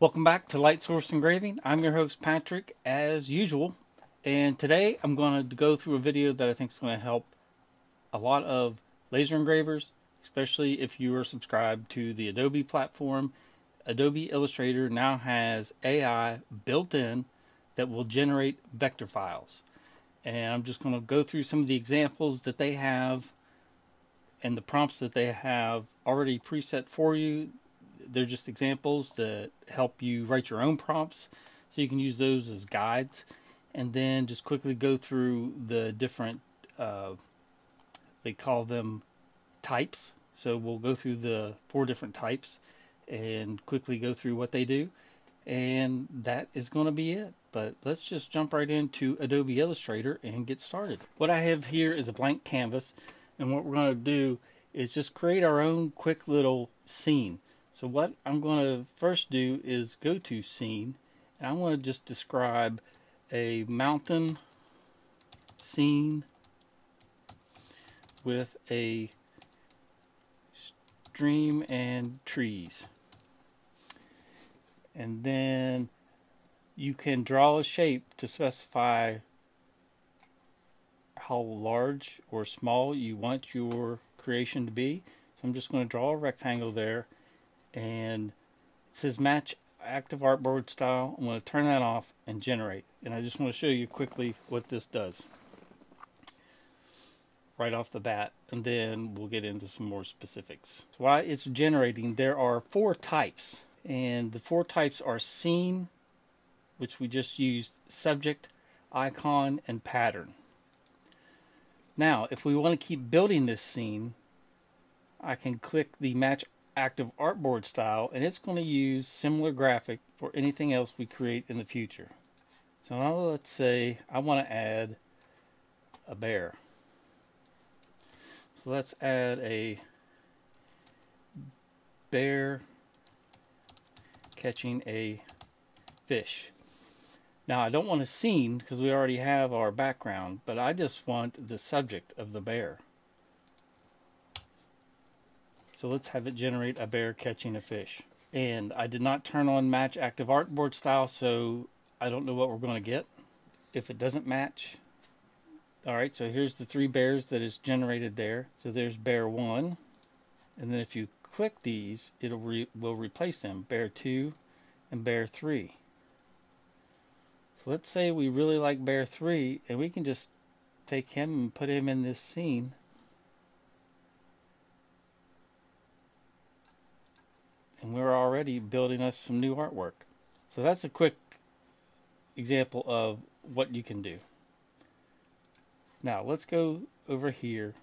Welcome back to Light Source Engraving. I'm your host Patrick as usual and today I'm going to go through a video that I think is going to help a lot of laser engravers especially if you are subscribed to the Adobe platform. Adobe Illustrator now has AI built in that will generate vector files and I'm just going to go through some of the examples that they have and the prompts that they have already preset for you they're just examples that help you write your own prompts so you can use those as guides and then just quickly go through the different uh, they call them types. So we'll go through the four different types and quickly go through what they do and that is going to be it. But let's just jump right into Adobe Illustrator and get started. What I have here is a blank canvas and what we're going to do is just create our own quick little scene so what I'm going to first do is go to scene and I want to just describe a mountain scene with a stream and trees. And then you can draw a shape to specify how large or small you want your creation to be. So I'm just going to draw a rectangle there and it says match active artboard style. I'm going to turn that off and generate. And I just want to show you quickly what this does right off the bat and then we'll get into some more specifics. So while it's generating there are four types and the four types are scene which we just used subject icon and pattern. Now if we want to keep building this scene I can click the match active artboard style and it's going to use similar graphic for anything else we create in the future. So now let's say I want to add a bear. So let's add a bear catching a fish. Now I don't want a scene because we already have our background, but I just want the subject of the bear. So let's have it generate a bear catching a fish. And I did not turn on match active artboard style, so I don't know what we're going to get. If it doesn't match, all right, so here's the three bears that is generated there. So there's bear one. And then if you click these, it re will replace them, bear two and bear three. So let's say we really like bear three, and we can just take him and put him in this scene. And we're already building us some new artwork. So that's a quick example of what you can do. Now let's go over here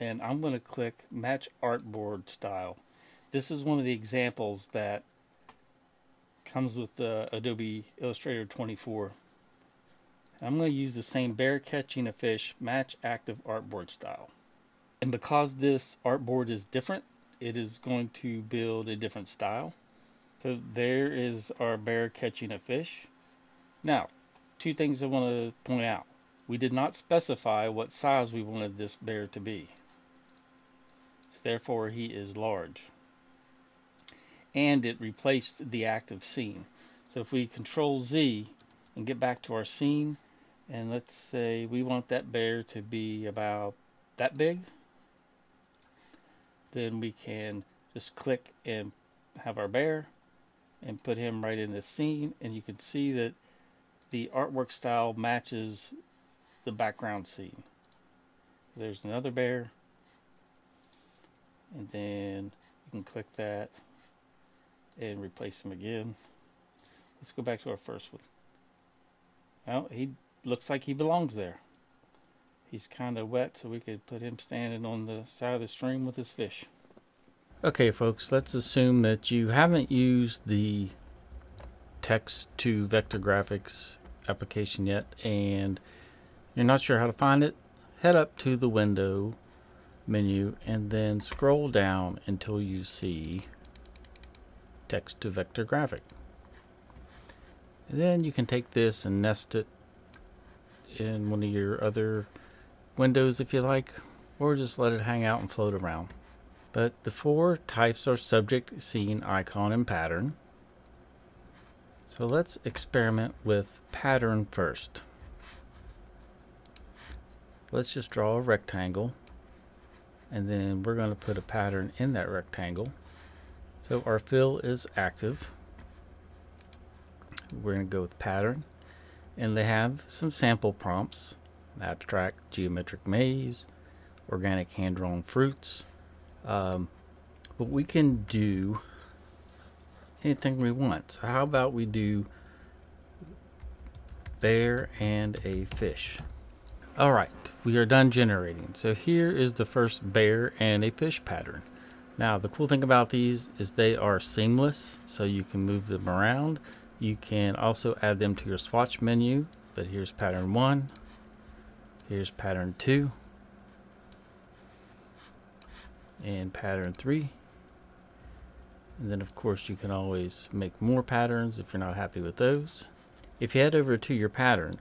and I'm going to click match artboard style. This is one of the examples that comes with the Adobe Illustrator 24. I'm going to use the same bear catching a fish match active artboard style. And because this artboard is different it is going to build a different style. So there is our bear catching a fish. Now, two things I want to point out. We did not specify what size we wanted this bear to be. So therefore, he is large. And it replaced the active scene. So if we control Z and get back to our scene, and let's say we want that bear to be about that big, then we can just click and have our bear and put him right in the scene and you can see that the artwork style matches the background scene. There's another bear and then you can click that and replace him again. Let's go back to our first one. Well, he looks like he belongs there he's kind of wet so we could put him standing on the side of the stream with his fish. Okay folks, let's assume that you haven't used the text to vector graphics application yet and you're not sure how to find it. Head up to the window menu and then scroll down until you see text to vector graphic. And then you can take this and nest it in one of your other windows if you like, or just let it hang out and float around. But the four types are subject, scene, icon, and pattern. So let's experiment with pattern first. Let's just draw a rectangle and then we're going to put a pattern in that rectangle. So our fill is active. We're going to go with pattern and they have some sample prompts abstract geometric maze organic hand-drawn fruits. Um, but we can do anything we want. So how about we do bear and a fish? Alright we are done generating. So here is the first bear and a fish pattern. Now the cool thing about these is they are seamless so you can move them around. You can also add them to your swatch menu but here's pattern one here's pattern two and pattern three. And then of course you can always make more patterns if you're not happy with those. If you head over to your pattern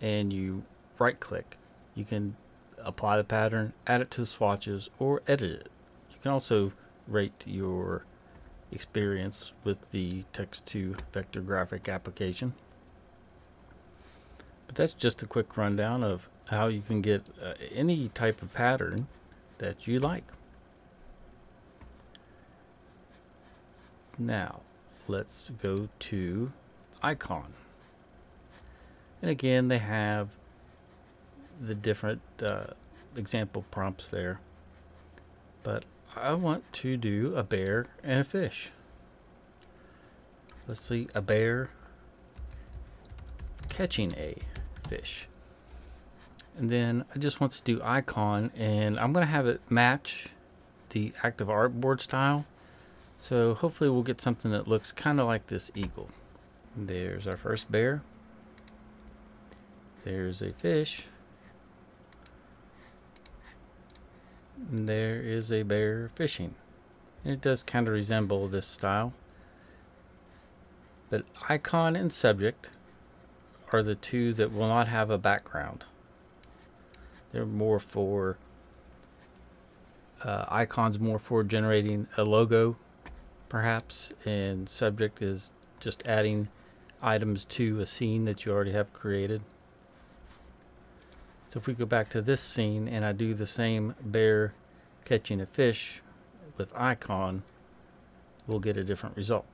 and you right click you can apply the pattern add it to the swatches or edit it. You can also rate your experience with the text to vector graphic application but that's just a quick rundown of how you can get uh, any type of pattern that you like. Now, let's go to icon. And again, they have the different uh, example prompts there. But I want to do a bear and a fish. Let's see, a bear catching a fish. And then I just want to do icon and I'm going to have it match the active artboard style. So hopefully we'll get something that looks kind of like this eagle. There's our first bear. There's a fish. And there is a bear fishing. And it does kind of resemble this style. But icon and subject are the two that will not have a background. They're more for uh, icons more for generating a logo perhaps and subject is just adding items to a scene that you already have created. So if we go back to this scene and I do the same bear catching a fish with icon, we'll get a different result.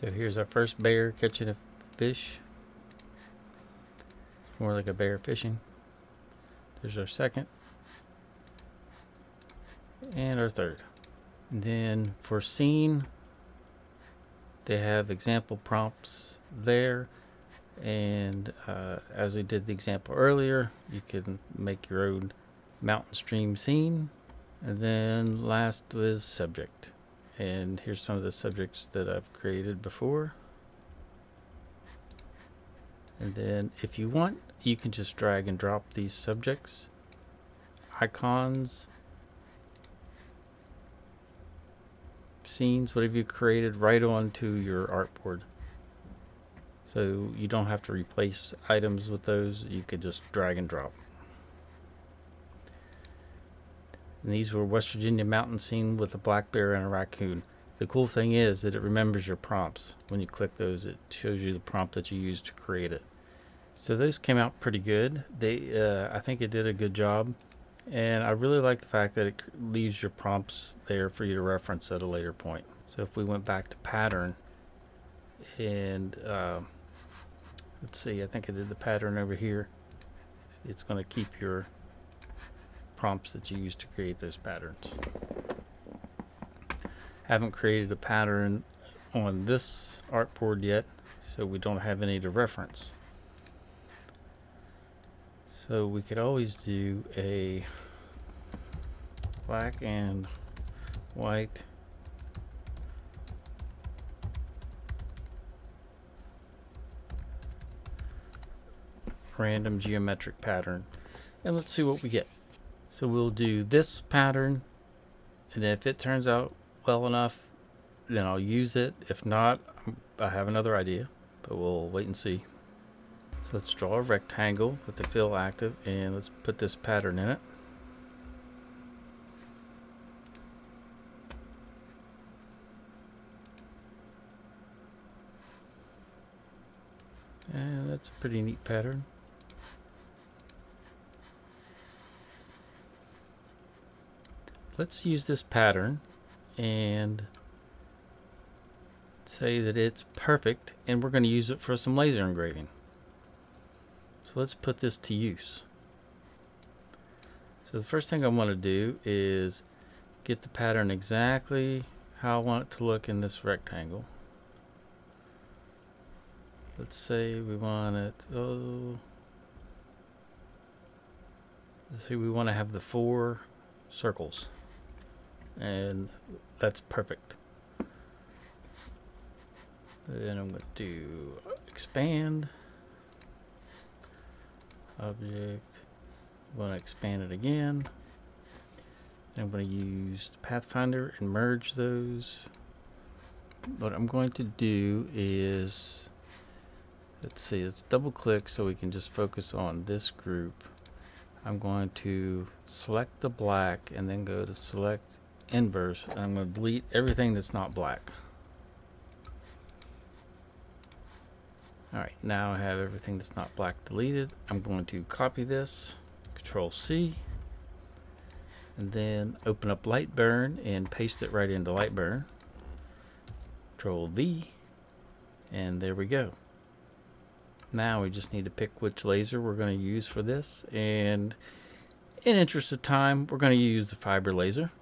So here's our first bear catching a fish more like a bear fishing. There's our second. And our third. And then for scene, they have example prompts there. And uh, as we did the example earlier, you can make your own mountain stream scene. And then last was subject. And here's some of the subjects that I've created before. And then if you want, you can just drag and drop these subjects, icons, scenes, whatever you created right onto your artboard. So you don't have to replace items with those, you could just drag and drop. And these were West Virginia mountain scene with a black bear and a raccoon. The cool thing is that it remembers your prompts. When you click those, it shows you the prompt that you used to create it. So those came out pretty good. They, uh, I think it did a good job. And I really like the fact that it leaves your prompts there for you to reference at a later point. So if we went back to pattern and uh, let's see, I think I did the pattern over here. It's going to keep your prompts that you use to create those patterns. Haven't created a pattern on this artboard yet, so we don't have any to reference. So we could always do a black and white random geometric pattern and let's see what we get. So we'll do this pattern and if it turns out well enough then I'll use it. If not, I have another idea, but we'll wait and see. So let's draw a rectangle with the fill active and let's put this pattern in it. And That's a pretty neat pattern. Let's use this pattern and say that it's perfect and we're going to use it for some laser engraving. So let's put this to use. So the first thing I want to do is get the pattern exactly how I want it to look in this rectangle. Let's say we want it, oh, let's say we want to have the four circles and that's perfect. Then I'm going to do expand object. I'm going to expand it again. I'm going to use Pathfinder and merge those. What I'm going to do is, let's see, let's double click so we can just focus on this group. I'm going to select the black and then go to select inverse. And I'm going to delete everything that's not black. Alright, now I have everything that's not black deleted. I'm going to copy this, Control C, and then open up Lightburn and paste it right into Lightburn. Control V, and there we go. Now we just need to pick which laser we're going to use for this, and in interest of time, we're going to use the fiber laser.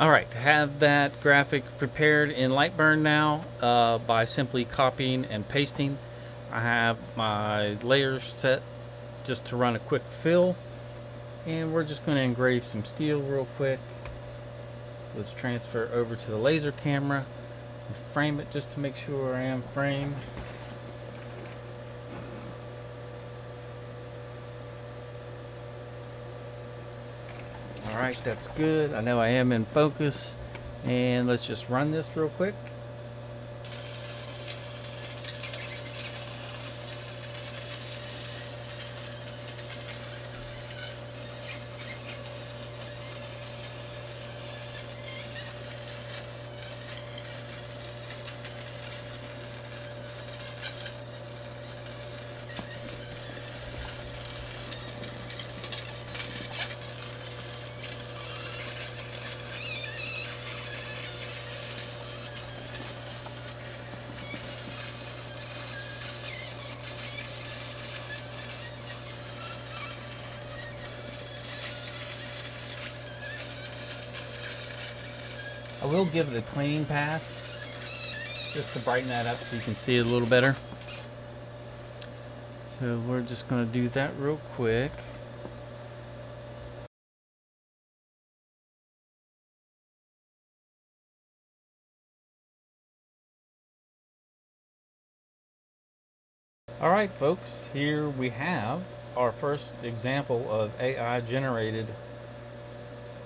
Alright, have that graphic prepared in Lightburn now uh, by simply copying and pasting. I have my layers set just to run a quick fill. And we're just going to engrave some steel real quick. Let's transfer over to the laser camera and frame it just to make sure I am framed. Alright, that's good. I know I am in focus. And let's just run this real quick. Will give it a clean pass just to brighten that up so you can see it a little better. So we're just going to do that real quick. Alright folks, here we have our first example of AI generated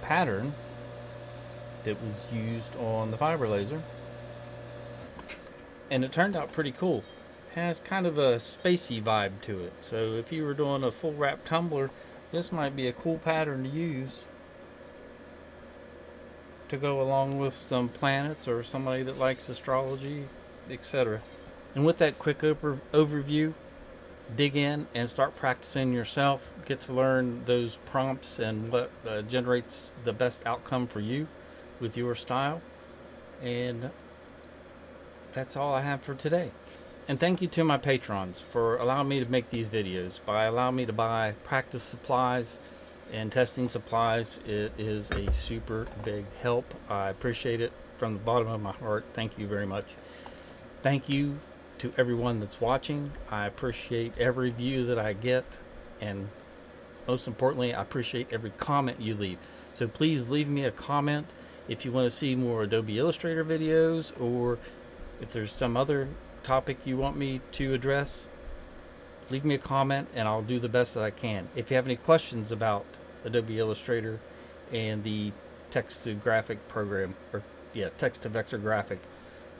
pattern that was used on the fiber laser. And it turned out pretty cool. Has kind of a spacey vibe to it. So if you were doing a full wrap tumbler, this might be a cool pattern to use to go along with some planets or somebody that likes astrology, etc. And with that quick over overview, dig in and start practicing yourself. Get to learn those prompts and what uh, generates the best outcome for you with your style. And that's all I have for today. And thank you to my patrons for allowing me to make these videos. By allowing me to buy practice supplies and testing supplies, it is a super big help. I appreciate it from the bottom of my heart. Thank you very much. Thank you to everyone that's watching. I appreciate every view that I get. And most importantly, I appreciate every comment you leave. So please leave me a comment if you want to see more Adobe Illustrator videos or if there's some other topic you want me to address, leave me a comment and I'll do the best that I can. If you have any questions about Adobe Illustrator and the text to graphic program or yeah, text to vector graphic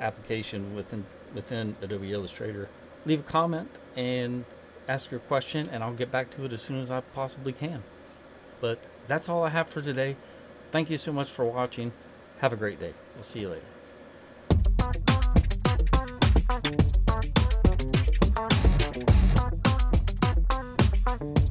application within within Adobe Illustrator, leave a comment and ask your question and I'll get back to it as soon as I possibly can. But that's all I have for today. Thank you so much for watching. Have a great day. We'll see you later. Thank you.